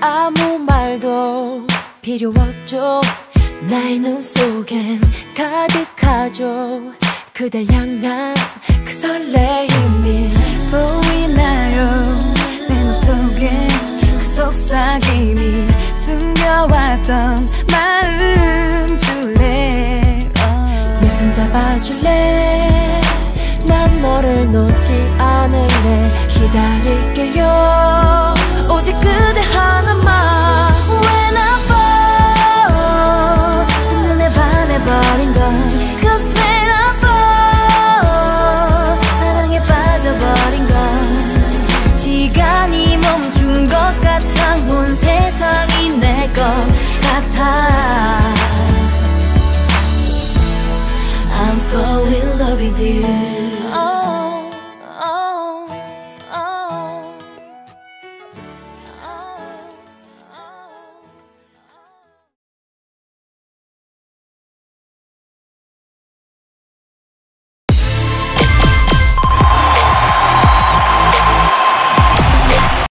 아무 말도 필요 없죠. 나의 눈 속엔 가득하죠. 그댈 향한 그 설레임이 보이나요? 내 눈 속에 그 속삭임이 숨겨왔던 마음 줄래? 내 손 잡아줄래? 난 너를 놓지 않을래 같아 온 세상이 내 것 같아 I'm fall in love with you